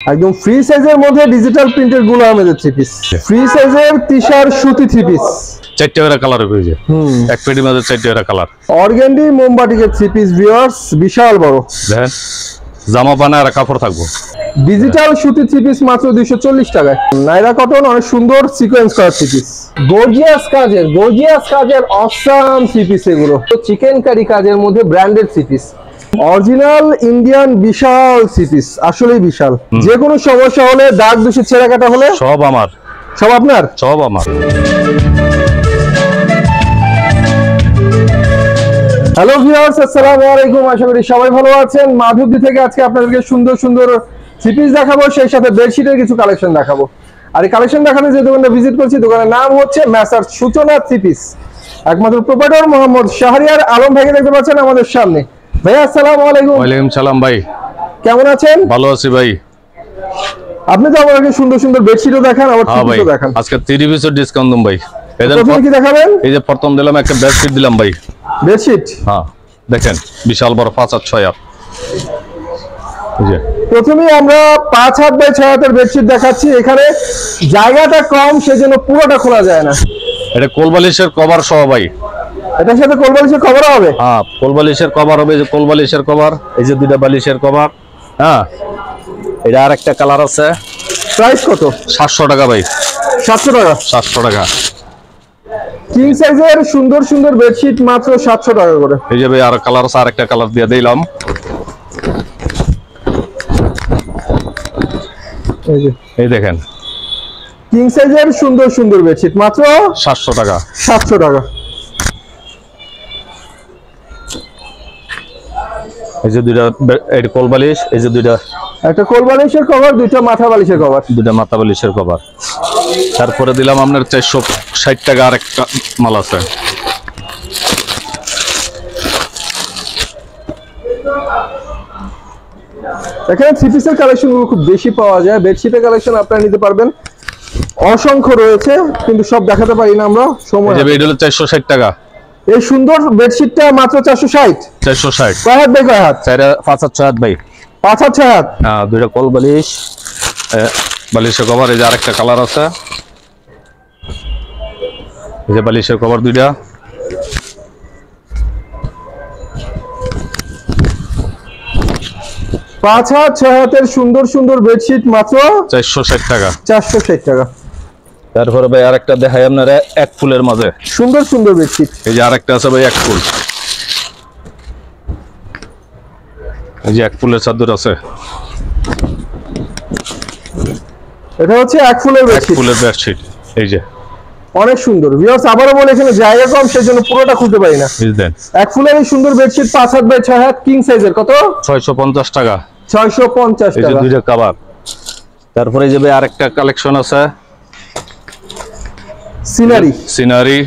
একদম ফ্রি সাইজের মধ্যে ডিজিটাল প্রিন্টেরগুলো আমাদের থ্রি পিস ফ্রি সাইজের টিশার সুতি থ্রি পিস চারটে করে কালার হয়েছে হুম। এক পেটির মধ্যে চারটে করে কালার অর্গেন্ডি মোমবাটিকের থ্রি পিস ভিউয়ার্স বিশাল বড়। দেখেন জামা বানায় আর কাপড় থাকব। ডিজিটাল সুতি থ্রি পিস মাত্র দুইশো চল্লিশ টাকায়। নাইরা কটন অনেক সুন্দর সিকোয়েন্স করা থ্রি পিস গর্জিয়াস কাজের গর্জিয়াস কাজের অসাম থ্রি পিস এগুলো। চিকেন কারি কাজের মধ্যে branded three piece original Indian বিশাল থ্রি পিস আসলেই বিশাল। যে কোনো সমস্যা হলে দাগ দূষিত ছেঁড়া কাটা হলে? সব আমার। সব আপনার? সব আমার। হ্যালো ভিউয়ার্স আসসালামু আলাইকুম। আশা করি সবাই ভালো আছেন। মাধবদী থেকে আজকে আপনাদেরকে সুন্দর সুন্দর থ্রিপিস দেখাবো সেই সাথে বেডশিটের কিছু কালেকশন দেখাবো। আর এই কালেকশন দেখানো যে দোকানটা ভিজিট করছি দোকানের নাম হচ্ছে ম্যাসার সূচনা থ্রিপিস একমাত্র প্রোপাইটর মোহাম্মদ শাহরিয়ার আলম ভাইকে দেখতে পাচ্ছেন আমাদের সামনে। ভাইয়া আসসালামু আলাইকুম। ওয়ালাইকুম সালাম ভাই। কেমন আছেন? ভালো আছি ভাই। আপনি তো সুন্দর সুন্দর বেডশিটও দেখান আবার হ্যাঁ দেখান। আজকে পিসের ডিসকাউন্ট দিম ভাই। এদের প্রথমে কি দেখাবেন? এই যে প্রথম দিলাম একটা বেডশিট দিলাম ভাই। বেডশিট? হ্যাঁ দেখেন বিশাল বড় আর আর প্রথমে আমরা পাঁচ হাত বাই ছয় হাতের বেডশিট দেখাচ্ছি। এখানে জায়গাটা কম সেজন্য পুরোটা খোলা যায় না। এটা কোলবালিশের কভার সহ ভাই। এটার সাথে কভার হবে? হ্যাঁ কোলবালিশের কভার হবে এই যে কোলবালিশের কভার এই যে দুইটা বালিশের কভার হ্যাঁ? এটা আর একটা কালার আছে। প্রাইস কত? সাতশো টাকা ভাই। সাতশো টাকা। সাতশো টাকা। কিং সাইজের সুন্দর সুন্দর বেডশিট মাত্র সাতশো টাকা করে। এই যে ভাই আর কালার আছে আর একটা কালার দিয়ে দিলাম। এই যে। এই দেখেন। কিং সাইজের সুন্দর সুন্দর বেডশিট মাত্র সাতশো টাকা। সাতশো টাকা। এই যে দুইটা বে- এই যে কোলবালিশ এই যে দুইটা একটা কোল বালিশের কভার দুইটা মাথা বালিশের কভার দুইটা মাথা বালিশের কভার তারপরে দিলাম আপনার চারশো ষাট টাকা আর একটা মাল আছে। এখানে থ্রি পিসের কালেকশনগুলো খুব বেশি পাওয়া যায়। বেডশিটের কালেকশন আপনারা নিতে পারবেন। অসংখ্য রয়েছে কিন্তু সব দেখাতে পারি না আমরা। সময় এটা হলো চারশো ষাট টাকা। এই সুন্দর বেডশিটটা মাত্র চারশো ষাট। চারশো ষাট। কয় হাত বাই কয় হাত? চার পাঁচ হাত ছয় হাত ভাই। পাঁচ হাত ছয় হাত? হ্যাঁ দুইটা কল বালিশ বালিশের কভার এই যে আরেকটা কালার আছে। এই যে বালিশের কভার দুইটা। পাঁচ হাত ছয় হাতের সুন্দর সুন্দর বেডশিট মাত্র চারশো ষাট টাকা। চারশো ষাট টাকা। তারপরে ভাই আরেকটা দেখাই আপনারা এক ফুলের মাঝে। সুন্দর সুন্দর বেডশিট এই যে আরেকটা আছে ভাই এক ফুল। এই যে এক ফুলের চাদর আছে। এটা হচ্ছে এক ফুলের এক বেডশিট। ফুলের বেডশিট। এই যে। অনেক সুন্দর। ভিউয়ার্স আবারও বলে এখানে জায়গা কম সেজন্য পুরোটা খুলতে পারি না। এক ফুলের এই সুন্দর বেডশিট পাঁচ হাত বাই ছয় হাত কিং সাইজের কত? ছয়শো পঞ্চাশ টাকা। ছয়শো পঞ্চাশ এই যে দুইটা কাবার তারপরে এই যে আরেকটা কালেকশন আছে। সিনারি? সিনারি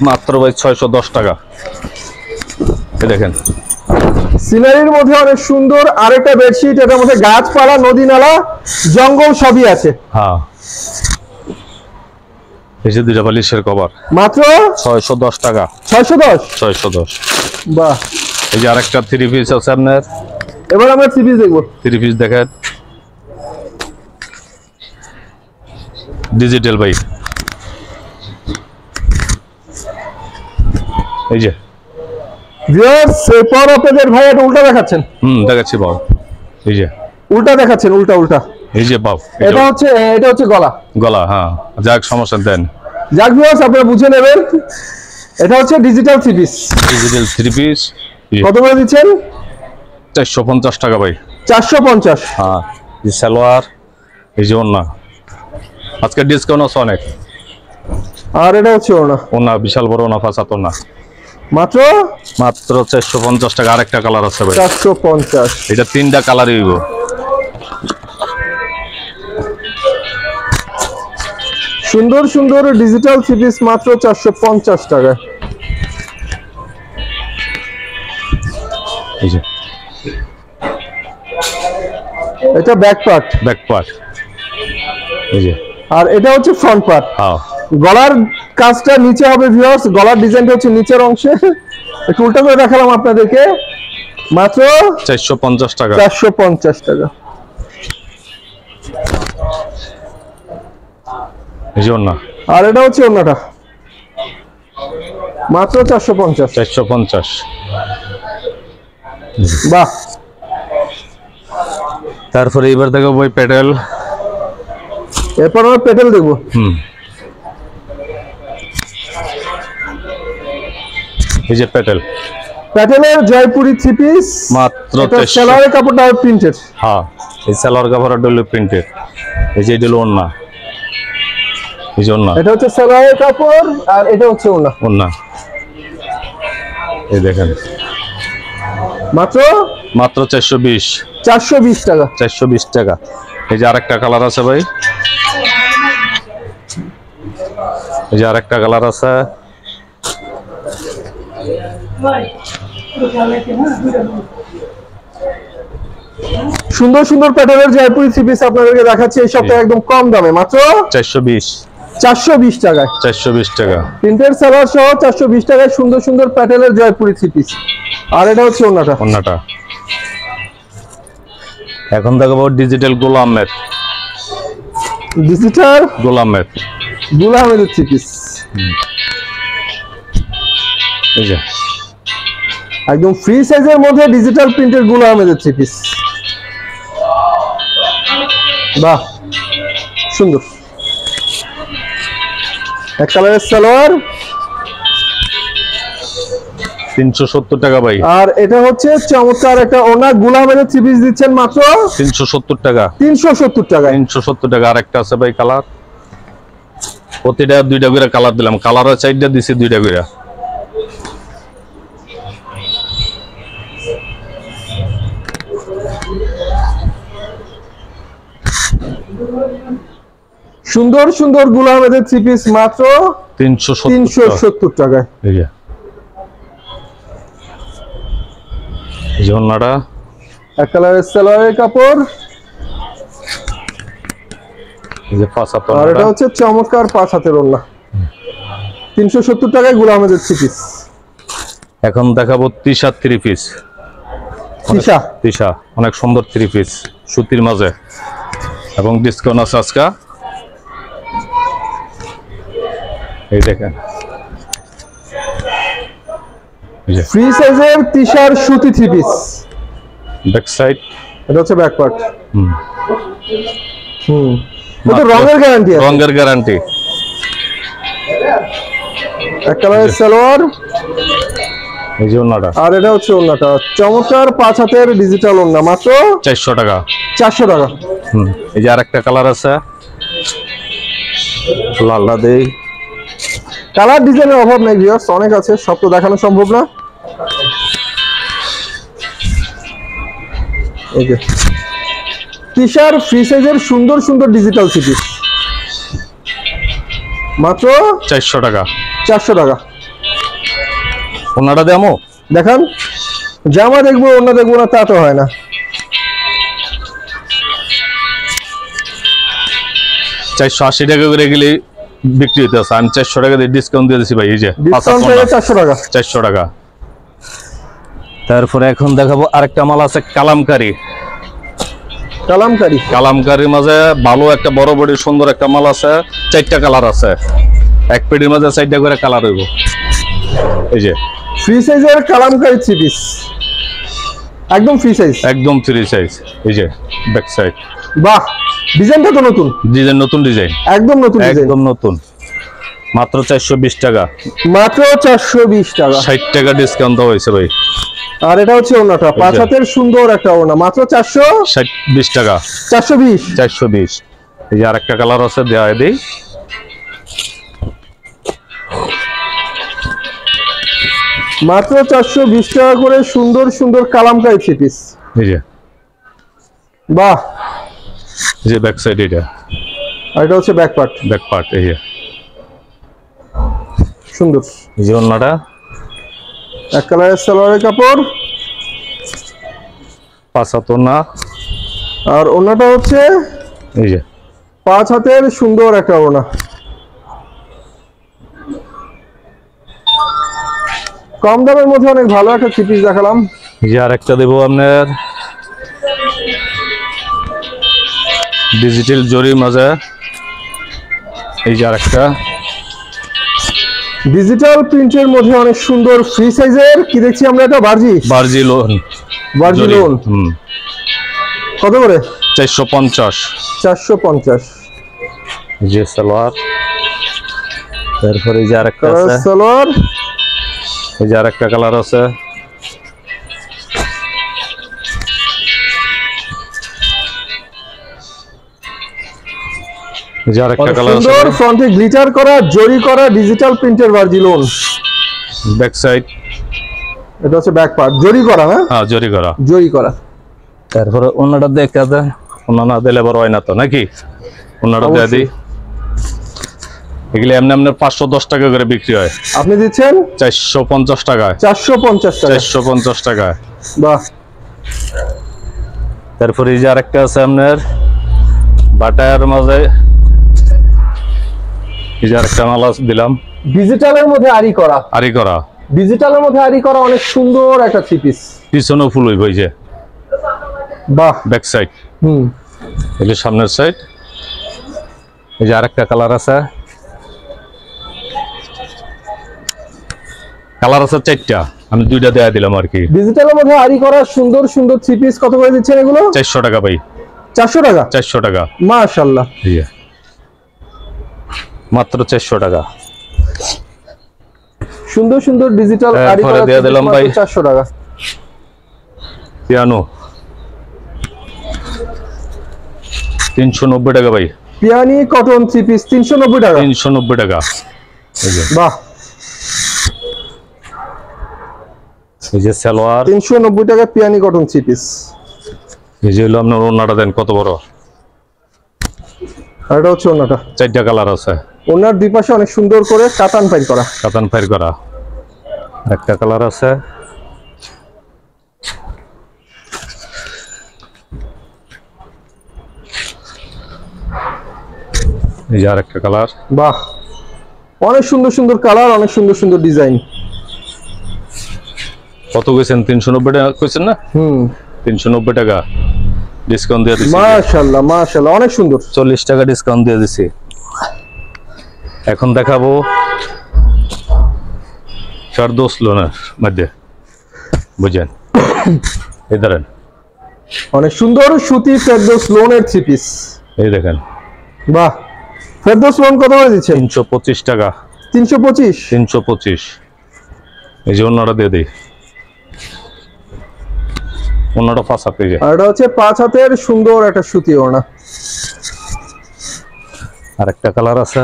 মাত্র ভাই ছয়শো দশ টাকা। দেখেন। সিনারির মধ্যে অনেক সুন্দর আরেকটা বেডশিট এটার মধ্যে গাছপালা নদী নালা জঙ্গল সবই আছে। হ্যাঁ। এই যে দুইটা বালিশের কভার। মাত্র? ছয়শো দশ টাকা। ছয়শো দশ? ছয়শো দশ। বাহ। এই যে আরেকটা থ্রি পিস আছে আপনার। এবার আমরা থ্রি পিস দেখব। থ্রি পিস দেখেন। ডিজিটাল ভাই এই যে। ভিউয়ার্স এরপর আপনাদের ভাই এটা উল্টা দেখাচ্ছেন। হুম দেখাচ্ছি বাবু এই যে। উল্টা দেখাচ্ছেন উল্টা উল্টা। এই যে বাবু এটা হচ্ছে এটা হচ্ছে গলা। গলা হ্যাঁ যাক সমস্যা দেন। যাক ভিউয়ার্স আপনারা বুঝে নেবেন এটা হচ্ছে digital three piece digital three piece কত করে দিচ্ছেন? চারশো পঞ্চাশ টাকা ভাই। চারশো পঞ্চাশ। হ্যাঁ এই সালোয়ার এই যে ওনা আজকে ডিসকাউন্ট আছে অনেক। আর এটা হচ্ছে ওনা ওনা বিশাল বড় ওনা ফাঁসাত না মাত্র? মাত্র চারশো পঞ্চাশ টাকা আরেকটা কালার আছে ভাই। চারশো পঞ্চাশ। এটা তিনটা কালারই হইব। সুন্দর সুন্দর ডিজিটাল থ্রি পিস মাত্র চারশো পঞ্চাশ টাকা এই যে। এটা ব্যাক পার্ট ব্যাক পার্ট এই যে। আর এটা হচ্ছে ফ্রন্ট পার্ট গলার কাজটা নিচে হবে ভিউয়ার্স গলার ডিজাইনটা হচ্ছে নিচের অংশে। একটু উল্টো করে দেখালাম আপনাদেরকে। মাত্র 450 টাকা। 450 টাকা। জোনা আর এটা হচ্ছে অন্যটা মাত্র 450 450 বাহ। তারপরে এবার দেখো বই প্যাডেল এরপর আমরা পেটেল দেখব হুম। এই যে প্যাটেলের জয়পুরি থ্রি পিস মাত্র কাপড়টা প্রিন্টেড হ্যাঁ এই সালোয়ার কাপড় ডলে প্রিন্টেড এই যে এটা হলো ওন্না এই যে ওন্না এটা হচ্ছে সেলারের কাপড় আর এটা হচ্ছে ওনা ওন্না এই দেখেন। মাত্র? মাত্র চারশো বিশ। চারশো বিশ টাকা। চারশো বিশ টাকা। এই যে আরেকটা কালার আছে ভাই। এই যে আরেকটা কালার আছে। সুন্দর সুন্দর প্যাটেলের জয়পুরি থ্রি পিস আপনাদেরকে দেখাচ্ছি এই সপ্তাহে একদম কম দামে। মাত্র চারশো বিশ। চারশো বিশ টাকায়। চারশো বিশ টাকা। প্রিন্টেড সালোয়ার সহ চারশো বিশ টাকায় সুন্দর সুন্দর প্যাটেলের জয়পুরি থ্রি পিস আর এটা হচ্ছে ওনাটা অন্যটা। এখন দেখাবো ডিজিটাল গোলাম ম্যাথ ডিজিটাল গোলাম গুল আহমেদের থ্রি পিস একদম ফ্রি সাইজের মধ্যে ডিজিটাল প্রিন্টের গুল আহমেদের থ্রি পিস বাহ সুন্দর। এক কালারের সালোয়ার। তিনশো সত্তর টাকা ভাই। আর এটা হচ্ছে চমৎকার একটা ওনা গুল আহমেদের থ্রি পিস দিচ্ছেন মাত্র তিনশো সত্তর টাকা। তিনশো সত্তর টাকায়। তিনশো সত্তর টাকা। আরেকটা আছে ভাই কালার। প্রতিটা দুইটা করে কালার দিলাম। কালারের সাইডটা দিছি দুইটা করে। সুন্দর সুন্দর গুল আহমেদের থ্রি পিস মাত্র তিনশো তিনশো সত্তর টাকায়। এক কালারের সালোয়ারের কাপড়। যে পাঁচ হাত আর এটা হচ্ছে চমৎকার পাঁচ হাতের ওড়না। তিনশো সত্তর টাকায় গুল আহমেদের পিস এখন দেখাবো তিশা থ্রি পিস তিশা? তিশা অনেক সুন্দর থ্রি পিস সুতির মাঝে। এবং ডিসকাউন্ট আছে আজকা। এই দেখেন। ফ্রি সাইজের তিশার সুতি থ্রি পিস ব্যাক সাইড এটা হচ্ছে ব্যাক পার্ট হুম। হুম। রঙের গ্যারান্টি রঙের গ্যারান্টি এক কালারের সালোয়ার। এই যে আর এটা হচ্ছে চমৎকার পাঁচ হাতের ডিজিটাল মাত্র টাকা। চারশো টাকা। হুম। এই যে আরেকটা কালার আছে। দেই। কালার ডিজাইনের অভাব নেই ভিউয়ার্স অনেক আছে সব তো দেখানো সম্ভব না। এই যে। টিশার ফ্রি সাইজের সুন্দর সুন্দর ডিজিটাল সিটি মাত্র চারশো টাকা। চারশো টাকা। ওনাটা দেমো দেখান। জামা দেখব অন্য দেখব না তা তো হয় না। চারশো আশি টাকা করে গেলে বিক্রি হতে আছে। আমি চারশো টাকা দিয়ে ডিসকাউন্ট দিয়ে দিচ্ছি ভাই এই যে চারশো টাকা। চারশো টাকা। তারপরে এখন দেখাবো আরেকটা মাল আছে কালামকারি। কালামকারি। কালামকারির মাঝে ভালো একটা বড় বড় সুন্দর একটা মাল আছে চারটা কালার আছে। এক পেটির মাঝে চারটা করে কালার হইব। এই যে। ফ্রি সাইজের কালামকারি থ্রি পিস একদম ফ্রি সাইজ একদম থ্রি সাইজ এই যে ব্যাক সাইড বাহ ডিজাইনটা তো নতুন। ডিজাইন নতুন ডিজাইন একদম নতুন একদম নতুন। মাত্র চারশো বিশ টাকা। মাত্র চারশো বিশ টাকা। ষাট টাকা ডিসকাউন্ট দেওয়া হয়েছে ভাই। আর এটা হচ্ছে ওড়নাটা পাঁচ হাতের সুন্দর একটা ওনা। মাত্র চারশো ষাট বিশ টাকা। চারশো বিশ। চারশো বিশ। এই যে আরেকটা কালার আছে দেওয়া দিই। মাত্র চারশো বিশ টাকা করে সুন্দর সুন্দর কালামকারি থ্রি পিস এই যে। বাহ। যে ব্যাক সাইড এটা। আর এটা হচ্ছে ব্যাক পার্ট ব্যাক পার্ট এই যে। সুন্দর। যে অন্যটা এক কালারের সালোয়ারের কাপড়। পাঁচ হাত না আর ওড়নাটা হচ্ছে এই যে। পাঁচ হাতের সুন্দর একটা ওনা কম দামের মধ্যে অনেক ভালো একটা থ্রি পিস দেখালাম। এই যে আরেকটা দেবো আপনার। ডিজিটাল জরির মাঝে। এই যে আরেকটা। ডিজিটাল প্রিন্টের মধ্যে অনেক সুন্দর ফ্রি সাইজের কি দেখছি আমরা এটা? বার্জি বার্জি লোন বার্জি লোন কত করে? চারশো পঞ্চাশ। চারশো পঞ্চাশ। এই যে সালোয়ার। তারপরে এই যে আরেকটা আছে। সালোয়ার। এই যে আরেকটা কালার আছে। সুন্দর ফ্রন্টে গ্লিটার করা জরি করা ডিজিটাল প্রিন্টের বার্জি ব্যাক সাইড এটা হচ্ছে ব্যাক পার্ট জরি করা হ্যাঁ হ্যাঁ জরি করা। জরি করা। তারপরে অন্যটা দেখে দেন অন্য না দিলে বড় হয় না তো নাকি? অন্যটা দিয়ে দিই। এগুলি এমনি এমনি পাঁচশো দশ টাকা করে বিক্রি হয়। আপনি দিচ্ছেন? চারশো পঞ্চাশ টাকায় চারশো পঞ্চাশ টাকা। চারশো পঞ্চাশ টাকায় বাহ। তারপরে এই যে আরেকটা আছে আপনার। বাটার মাঝে এই যে আরেকটা মাল দিলাম। ডিজিটালের মধ্যে আরি করা। আরি করা। ডিজিটালের মধ্যে আরি করা অনেক সুন্দর একটা থ্রি পিস পিছনেও ফুল হইব এই যে। বাহ। ব্যাক সাইড হুম। এগুলি সামনের সাইড এই যে আরেকটা কালার আছে। কালার আছে চারটা। আমি দুইটা দেয়া দিলাম আর কি। ডিজিটালের মধ্যে আরি করা সুন্দর সুন্দর থ্রি পিস কত করে দিচ্ছেন এগুলো? চারশো টাকা ভাই। চারশো টাকা? চারশো টাকা। মাশাল্লাহ এই যে। মাত্র চারশো টাকা। সুন্দর সুন্দর ডিজিটাল হ্যাঁ, দিয়ে দিলাম ভাই। চারশো টাকা। পিয়ানো। তিনশো নব্বই টাকা ভাই। পিয়ানি কটন থ্রি পিস তিনশো নব্বই টাকা। তিনশো নব্বই টাকা। বাহ। এই যে সালোয়ার। তিনশো নব্বই টাকা পিয়ানি কটন থ্রি পিস এই যে হলো আপনার ওনাটা দেন কত বড়? এটা হচ্ছে চারটা কালার আছে। ওনার দুই পাশে অনেক সুন্দর করে কাতান পাইল করা। কাতান ফাইর করা। একটা কালার আছে। এই যে আরেকটা কালার বাহ! অনেক সুন্দর সুন্দর কালার অনেক সুন্দর সুন্দর ডিজাইন কত কইছেন? তিনশো নব্বই টাকা কইছেন না? হুম। তিনশো নব্বই টাকা। ডিসকাউন্ট দিয়ে দিচ্ছি মাশাল্লাহ মাশাল্লাহ অনেক সুন্দর। চল্লিশ টাকা ডিসকাউন্ট দিয়ে দিছি। এখন দেখাবো। চারদোস লোনের মধ্যে। বুঝেন এই ধরেন। অনেক সুন্দর সুতি ফেরদোস লোনের থ্রি পিস এই দেখেন। বাহ। ফেরদোস লোন কত করে দিচ্ছেন তিনশো পঁচিশ টাকা। তিনশো পঁচিশ? তিনশো পঁচিশ। এই যে অন্যটা দিয়ে দিই। অন্যটা পাঁচ হাত যে। আর এটা হচ্ছে পাঁচ হাতের সুন্দর একটা সুতি ওড়না। আর একটা কালার আছে।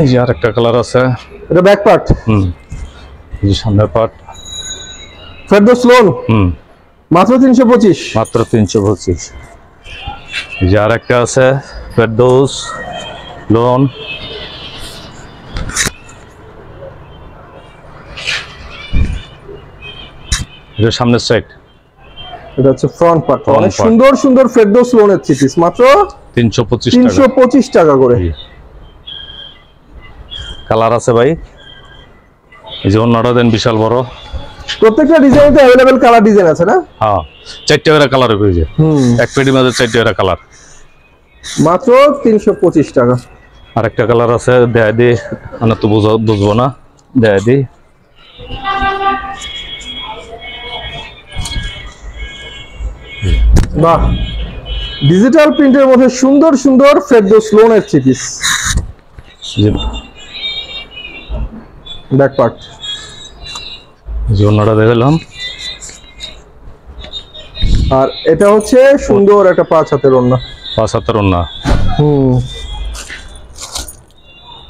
এই যে আরেকটা কালার আছে। এটা ব্যাক পার্ট হুম। এই যে সামনের পাট ফেরদোস লোন হুম। মাত্র তিনশো পঁচিশ? মাত্র তিনশো পঁচিশ। এই যে আরেকটা আছে ফেরদৌস লোন এটা সামনের সাইড এটা হচ্ছে ফ্রন্ট পার্ট অনেক সুন্দর সুন্দর ফেরদোস লোনের থ্রি মাত্র তিনশো পঁচিশ তিনশো টাকা পঁচিশ টাকা করে। কালার আছে ভাই। এই যে অন্যটা দেন বিশাল বড়। প্রত্যেকটা ডিজাইনে অ্যাভেলেবেল কালার ডিজাইন আছে না? হ্যাঁ চারটে করে কালার হয়ে যায় হুম। এক পেটির মাঝে চারটে করে কালার মাত্র তিনশো পঁচিশ টাকা। আর একটা কালার আছে দেয় দি। মানে তো বুঝা বুঝব না। দেয় দি। বাহ। ডিজিটাল প্রিন্টের মধ্যে সুন্দর সুন্দর ফেরদোস লোনের থ্রি পিস। যে ব্যাক পার্ট যে অন্যটা দেখলাম। আর এটা হচ্ছে সুন্দর একটা পাঁচ হাতের ওড়না। পাঁচ হাতের অন্য হুম।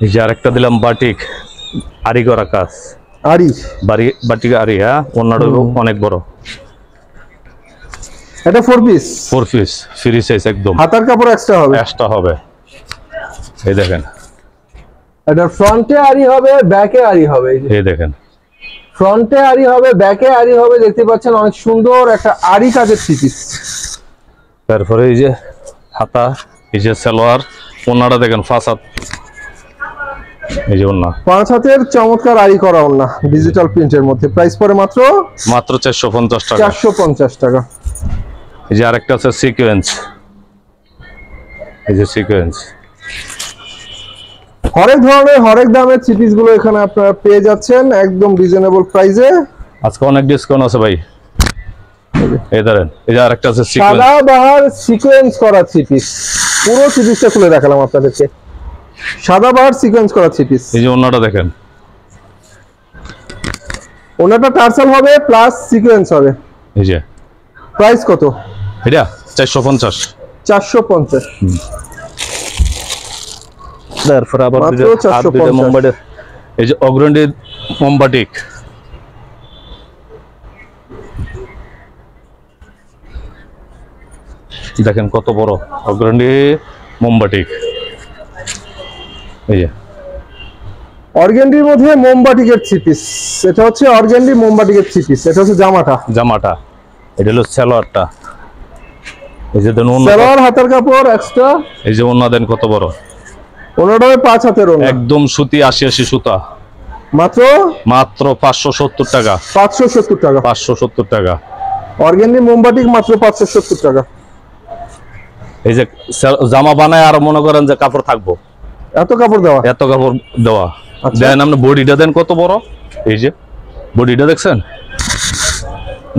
এই যে আরেকটা দিলাম বাটিক আরি করা কাজ। আরি বাড়ি বাটিক আরি হ্যাঁ? অন্যটা অনেক বড়। এটা four piece four piece free size একদম। হাতার কাপড় এক্সট্রা হবে। এক্সট্রা হবে। এই দেখেন। এটা ফ্রন্টে আরি হবে ব্যাকে আরি হবে এই দেখেন। ফ্রন্টে আরি হবে ব্যাকে আরি হবে দেখতে পাচ্ছেন অনেক সুন্দর একটা আরি কাজের থ্রি তারপরে এই যে হাতা এই যে সালোয়ার ওনাটা দেখেন ফাঁস হাত এই যে ওন্না। পাঁচ হাতের চমৎকার আড়ি করা ওনা ডিজিটাল প্রিন্টের মধ্যে। প্রাইস পরে মাত্র মাত্র চারশো পঞ্চাশ টাকা। চারশো পঞ্চাশ টাকা। এই যে আরেকটা আছে সিকোয়েন্স এই যে সিকোয়েন্স হরেক ধরনের হরেক দামের চিপিসগুলো এখানে আপনারা পেয়ে যাচ্ছেন একদম রিজনেবল প্রাইসে আজকে অনেক ডিসকাউন্ট আছে ভাই। এই ধরেন এই যে আরেকটা আছে সিকোয়েন্স সাদা বাহার সিকোয়েন্স করা চিপিস পুরো চিপিসটা খুলে দেখালাম আপনাদেরকে। সাদা বাহার সিকোয়েন্স করা চিপিস এই যে অন্যটা দেখেন। ওনাটা টার্সাল হবে প্লাস সিকোয়েন্স হবে। এই যে। প্রাইস কত? এটা চারশো পঞ্চাশ। চারশো পঞ্চাশ। তারপরে আবার দুইটা- আর 450 দুইটা মোমবাটি এই যে অগ্রণী মোমবাটিক দেখেন কত বড় অগ্রণী মোমবাটিক এই যে। অর্গেন্ডির মধ্যে মোমবাটিকের চিপিস এটা হচ্ছে মোমবাটিকের এটা হচ্ছে জামাটা। জামাটা। এটা হলো সালোয়ারটা। এই যে দেন ওন্না সালোয়ার হাতার কাপড় এক্সট্রা এই যে দেন কত বড়। পাঁচ হাতের একদম সুতি আশি আশি সুতা। মাত্র? মাত্র পাঁচশো সত্তর টাকা। পাঁচশো সত্তর টাকা। পাঁচশো সত্তর টাকা। অর্গেন্ডি মোমবাটিক মাত্র পাঁচশো সত্তর টাকা। এই যে জামা বানায় আর মনে করেন যে কাপড় থাকব। এত কাপড় দেওয়া? এত কাপড় দেওয়া। আচ্ছা। দেন আপনি বডিটা দেন কত বড়? এই যে বডিটা দেখছেন?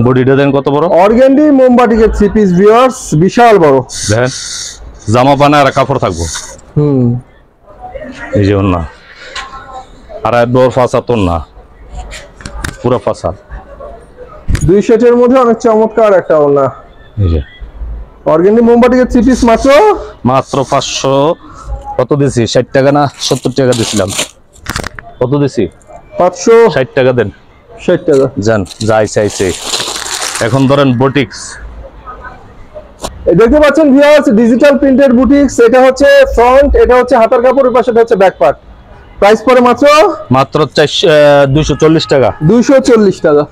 বডিটা দেন কত বড়? অর্গেন্ডি মোমবাটিকের ভিউয়ার্স বিশাল বড়। দেখেন জামা বানায় আর কাপড় থাকব। হুম। এই যে না আর একবার ফাঁসা তোর না পুরো ফাঁসা দুই সেটের মধ্যে অনেক চমৎকার একটা ওনা এই যে। মাত্র? মাত্র পাঁচশো। কত দিছি? ষাট টাকা না সত্তর টাকা দিছিলাম। কত দিছি? পাঁচশো। ষাট টাকা দেন। ষাট টাকা। যান যাই চাইছে এখন ধরেন বটিক্স দেখতে পাচ্ছেন ভিউয়ার্স ডিজিটাল প্রিন্টেড বুটিক্স এটা হচ্ছে ফ্রন্ট এটা হচ্ছে হাতার কাপড় এর পাশে হচ্ছে ব্যাক পার্ট প্রাইস পরে মাত্র? মাত্র চারশো দুইশো চল্লিশ টাকা। দুইশো চল্লিশ টাকা।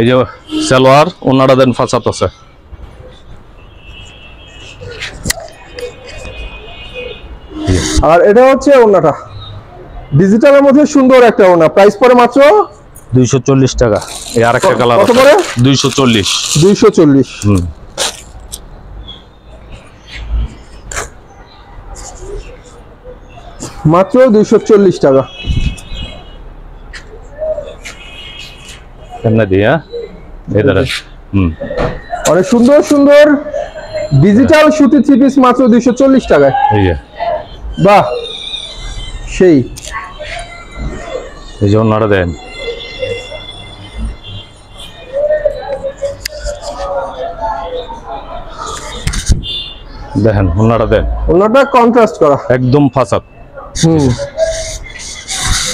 এই যে সালোয়ার ওনারা দেন ফাঁসাত আছে। আর এটা হচ্ছে ওনাটা ডিজিটালের মধ্যে সুন্দর একটা ওনা প্রাইস পরে মাত্র? দুইশো চল্লিশ টাকা। এই আরেকটা কালার কত চল্লিশ। দুইশো চল্লিশ। হুম। মাত্র দুইশো চল্লিশ টাকা। হ্যাঁ? অনেক সুন্দর সুন্দর ডিজিটাল সুতি থ্রি পিস মাত্র দুইশো চল্লিশ টাকায়। বাহ সেই। এই যে ওনারা দেন। দেখেন দেন। কন্ট্রাস্ট করা। একদম হুম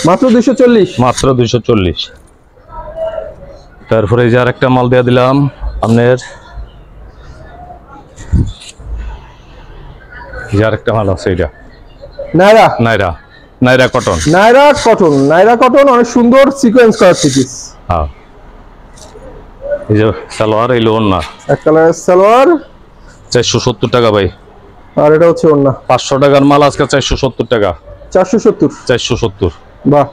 মাত্র দুইশো চল্লিশ? মাত্র দুইশো চল্লিশ। তারপরে এই যে আরেকটা মাল দিয়ে দিলাম আপনার। আরেকটা মাল আছে এটা Naira? Naira Naira cotton. Naira cotton Naira cotton অনেক সুন্দর সিকোয়েন্স করা থ্রি হ্যাঁ। এই যে সালোয়ার এই লোন না এক কালারের সালোয়ার। চারশো সত্তর টাকা ভাই। আর এটা হচ্ছে ওন্না পাঁচশো টাকার মাল আজকে চারশো সত্তর টাকা। চারশো সত্তর। চারশো সত্তর। বাহ।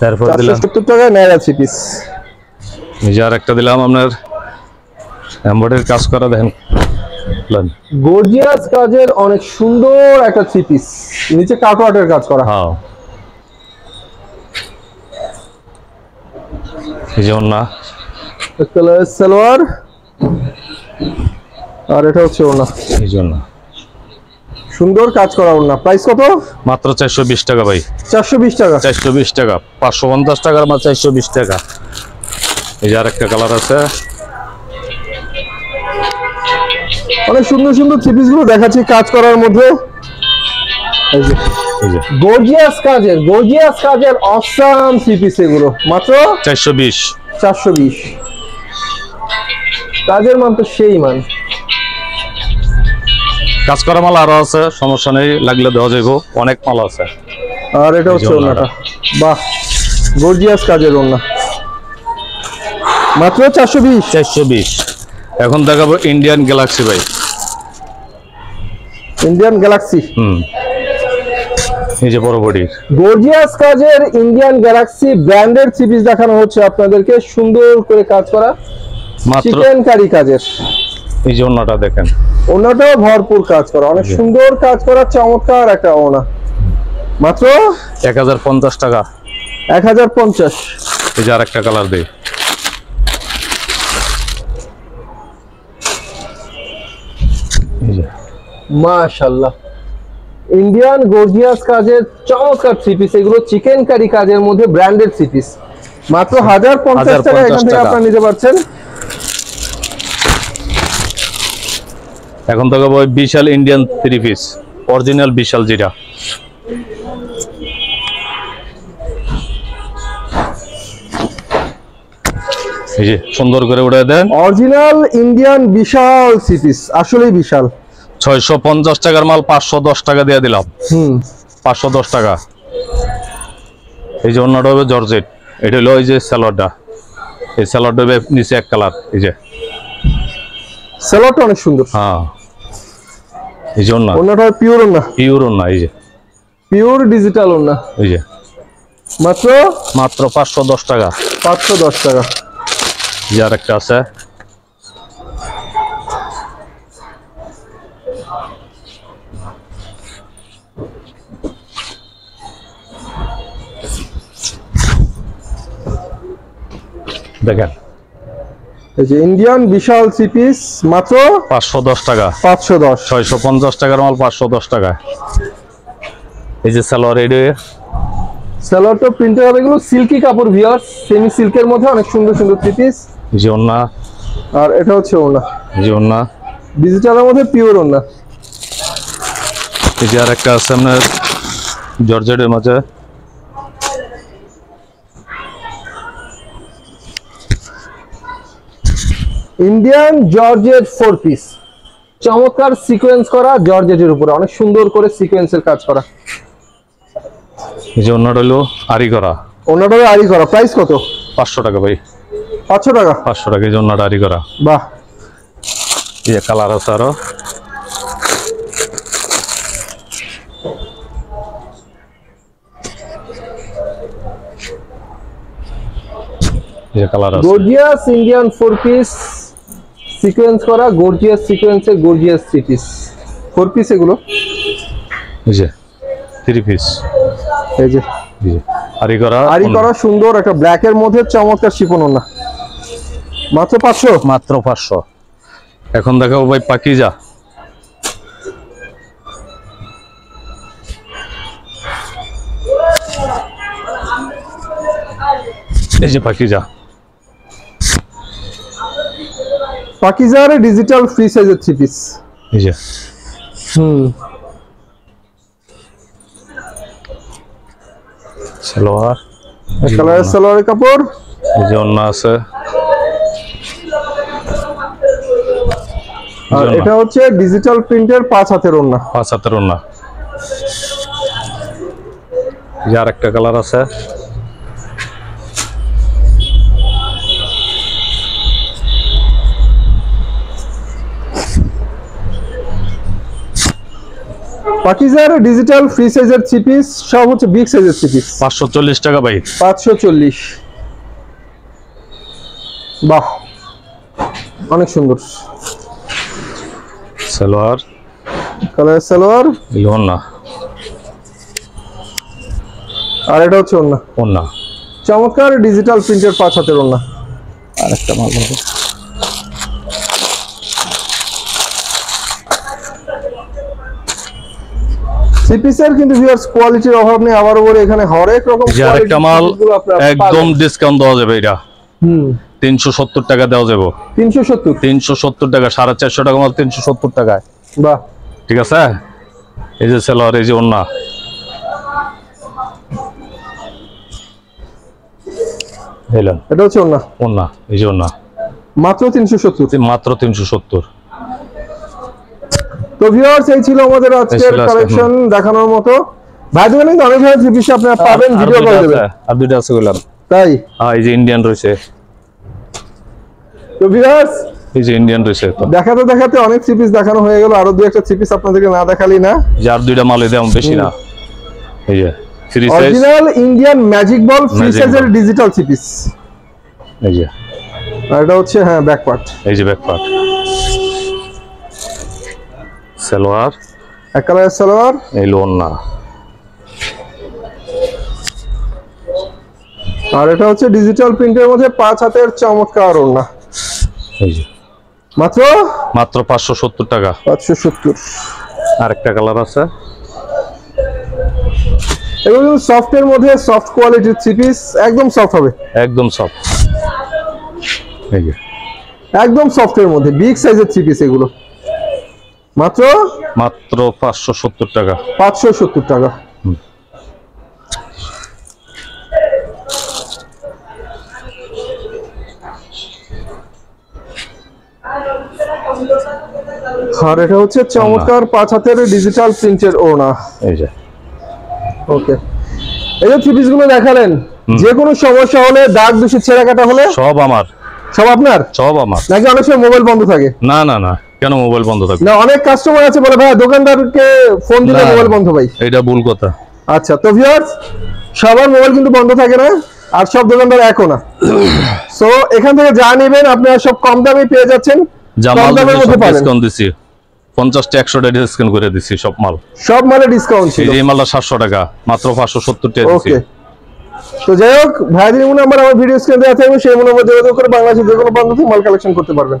তারপর দিলাম। সত্তর টাকায় নাইরা থ্রি পিস এই যে দিলাম আপনার। এম্বয়ডারি কাজ করা দেখেন। গর্জিয়াস কাজের অনেক সুন্দর একটা থ্রি পিস নিচে কাটওয়ার্টের কাজ করা। হ্যাঁ। এই না সালোয়ার আর এটা হচ্ছে ওনা এই জন্য সুন্দর কাজ করা ওনা প্রাইস কত? মাত্র চারশো বিশ টাকা ভাই। চারশো বিশ টাকা। চারশো বিশ টাকা। পাঁচশো পঞ্চাশ টাকার মাল চারশো বিশ টাকা। এই যে আরেকটা কালার আছে। অনেক সুন্দর সুন্দর থ্রি পিসগুলো দেখাচ্ছি কাজ করার মধ্যে। এই যে। গর্জিয়াস কাজের গর্জিয়াস কাজের অসাম এগুলো। মাত্র? চারশো বিশ। চারশো বিশ। কাজের মান তো সেই মান। কাজ করা মাল আরও আছে সমস্যা নেই লাগলে দেওয়া যাইব। অনেক মাল আছে। আর এটা হচ্ছে ওনাটা। বাহ গর্জিয়াস কাজের ওনা। মাত্র চারশো বিশ। চারশো বিশ। এখন দেখাবো ইন্ডিয়ান গ্যালাক্সি ভাই। ইন্ডিয়ান গ্যালাক্সি হুম। এই যে বড় বডির। গর্জিয়াস কাজের ইন্ডিয়ান গ্যালাক্সি ব্র্যান্ডের থ্রি পিস দেখানো হচ্ছে আপনাদেরকে। সুন্দর করে কাজ করা। চিকেন কারি কাজের। এই যে অন্যটা দেখেন। ওনাটাও ভরপুর কাজ করা অনেক সুন্দর কাজ করা চমৎকার একটা ওনা। মাত্র এক হাজার পঞ্চাশ টাকা। এক হাজার পঞ্চাশ। এই যে আরেকটা কালার দিই। মাশাল্লাহ। ইন্ডিয়ান গর্জিয়াস কাজের চমৎকার থ্রি পিস এগুলো চিকেন কারি কাজের মধ্যে ব্র্যান্ডেড থ্রি পিস মাত্র হাজার পঞ্চাশ টাকা এখান থেকে। আপনারা নিতে পারছেন। এখন তো ওই বিশাল ইন্ডিয়ান থ্রি পিস অরিজিনাল বিশাল যেটা এই যে সুন্দর করে উড়ে দেন। অরিজিনাল ইন্ডিয়ান বিশাল থ্রি পিস আসলেই বিশাল। ছয়শো পঞ্চাশ টাকার মাল পাঁচশো দশ টাকা দিয়ে দিলাম। হুম। পাঁচশো দশ টাকা। এই যে অন্যটা হবে জর্জেট। এটা হলো ওই যে স্যালাডটা এই স্যালাডটা হবে নিচে এক কালার এই যে। সেলরটা অনেক সুন্দর। হ্যাঁ। এই যে অন্য অন্যটা পিওর না পিওর না এই যে। পিওর ডিজিটাল না এই যে। মাত্র? মাত্র পাঁচশো দশ টাকা। পাঁচশো দশ টাকা। এই যে আরেকটা আছে। দেখেন। এই যে ইন্ডিয়ান বিশাল থ্রি পিস মাত্র পাঁচশো দশ টাকা। পাঁচশো দশ। ছয়শো পঞ্চাশ টাকার মাল পাঁচশো দশ টাকা। এই যে সালোয়ার রেডি সেলরটা প্রিন্টার হবে এগুলো সিল্কি কাপড় ভিয়ার্স সেমি সিল্কের মধ্যে অনেক সুন্দর সুন্দর থ্রি পিস আর এটা হচ্ছে ওনা এই যে ডিজিটালের মধ্যে পিওর ওনা এই যে আরেকটা আছে আপনার জর্জেটের মাঝে। ইন্ডিয়ান জর্জেট ফোর পিস চমৎকার সিকোয়েন্স করা জর্জেটের উপরে। অনেক সুন্দর করে সিকোয়েন্সের কাজ করা। এই যে অন্যটা হলো আরি করা। ওনাটা আরি করা। প্রাইস কত? পাঁচশো টাকা ভাই। পাঁচশো টাকা? পাঁচশো টাকা এই যে অন্যটা আরি করা। বাহ। এই কালার আছে আরও। এই যে কালার আছে। Gorgeous Indian four piece sequence করা গর্জিয়াস সিকোয়েন্সের gorgeous three piece four piece এগুলো। যে থ্রি পিস এই যে। আরি করা আরি। করা সুন্দর একটা ব্ল্যাক এর মধ্যে চমৎকার শিপন না মাত্র পাঁচশো? মাত্র পাঁচশো। এখন দেখাবো ভাই পাকিজা। এই যে পাকিজা। পাকিজার ডিজিটাল ফ্রি সাইজের থ্রি পিস হুম। সালোয়ার। সালোয়ারের কাপড়। এই যে অন্য আছে। আর। এটা হচ্ছে ডিজিটাল প্রিন্টের পাঁচ হাতের ওড়না পাঁচ হাতের যে আরেকটা কালার আছে। পাকিজার ডিজিটাল ফ্রি সাইজের থ্রি পিস সব হচ্ছে বিগ সাইজের থ্রি পিস পাঁচশো চল্লিশ টাকা ভাই। পাঁচশো চল্লিশ। বাহ অনেক সুন্দর। সালোয়ার। কালারের সালোয়ার। অন্য আর এটা হচ্ছে ওড়না। অন্য চমৎকার ডিজিটাল প্রিন্টের পাঁচ হাতের ওড়না। আরেকটা মাল হবে কিন্তু ভিউয়ার্স কোয়ালিটির অভাব নেই আবার বলে এখানে হরেক রকম মাল একদম ডিসকাউন্ট দেওয়া যাবে এটা। হুম। তিনশো সত্তর টাকা দেওয়া যাবে। তিনশো সত্তর? তিনশো সত্তর টাকা সাড়ে চারশো টাকা মাল তিনশো সত্তর টাকায়। বাহ। ঠিক আছে? এই যে সেলোয়ার এই যে এলেন এটা হচ্ছে ওড়না। অন্য এই যে অন্য মাত্র তিনশো সত্তর? মাত্র তিনশো সত্তর। তো ভিউয়ার্স এই ছিল আমাদের আজকের কালেকশন দেখানোর মতো। ভাই দোকানে অনেক ধরনের থ্রি পিস আপনারা পাবেন? ভিডিও করে দেবেন। আর দুইটা আছে বললাম। তাই? হ্যাঁ এই যে ইন্ডিয়ান রয়েছে। তো ভিউয়ার্স এই যে ইন্ডিয়ান রয়েছে দেখাতে দেখাতে অনেক থ্রি পিস দেখানো হয়ে গেল। আরও দুই একটা থ্রি পিস আপনাদেরকে না দেখালি না। যার দুইটা মালে দাম বেশি না। এই যে size original Indian magic ball free সাইজের ডিজিটাল থ্রি পিস এই যে। আর এটা হচ্ছে হ্যাঁ ব্যাক পার্ট এই যে ব্যাক পার্ট সালোয়ার? এক কালারের সালোয়ার? এই লোন না। আর এটা হচ্ছে ডিজিটাল প্রিন্টের মধ্যে পাঁচ হাতের চমৎকার ওড়না। এই যে। মাত্র? মাত্র পাঁচশো সত্তর টাকা। পাঁচশো সত্তর। আরেকটা কালার আছে? এগুলো কিন্তু সফটের মধ্যে সফট কোয়ালিটির থ্রি পিস একদম সফট হবে। একদম সফট এই যে। একদম সফটের মধ্যে বিগ সাইজের থ্রি পিস এগুলো। মাত্র? মাত্র পাঁচশো সত্তর টাকা। পাঁচশো সত্তর টাকা। আর এটা হচ্ছে চমৎকার পাঁচ হাতের ডিজিটাল প্রিন্টের ওনা এই যে। ওকে এই যে থ্রি গুলো দেখালেন যে কোনো সমস্যা হলে দাগ দূষিত ছেঁড়া কাটা হলে? সব আমার। সব আপনার? সব আমার। নাকি অনেক সময় মোবাইল বন্ধ থাকে? না না না। কেন মোবাইল বন্ধ থাকবে? না অনেক কাস্টমার আছে বলে ভাই দোকানদারকে ফোন দিলে মোবাইল বন্ধ ভাই। এটা ভুল কথা। আচ্ছা তো ভিউয়ার্স সবার মোবাইল কিন্তু বন্ধ থাকে না আর সব দোকানদার একও না। সো এখান থেকে যা নেবেন আপনারা সব কম দামে পেয়ে যাচ্ছেন। জামাল কম দামের মধ্যে পাবেন। ডিসকাউন্ট দিছি। পঞ্চাশটা একশোটা ডিসকাউন্ট করে দিছি সব মাল। সব মালে ডিসকাউন্ট ছিল। এই মালটা সাতশো টাকা মাত্র পাঁচশো সত্তর টাকা দিছি। ওকে তো যাই হোক ভাইদের মনে আমার ভিডিও স্ক্রিনে দেওয়া থাকবে সেই মনে যোগাযোগ করে বাংলাদেশের যে কোনো প্রান্ত থেকে মাল কালেকশন করতে পারবেন।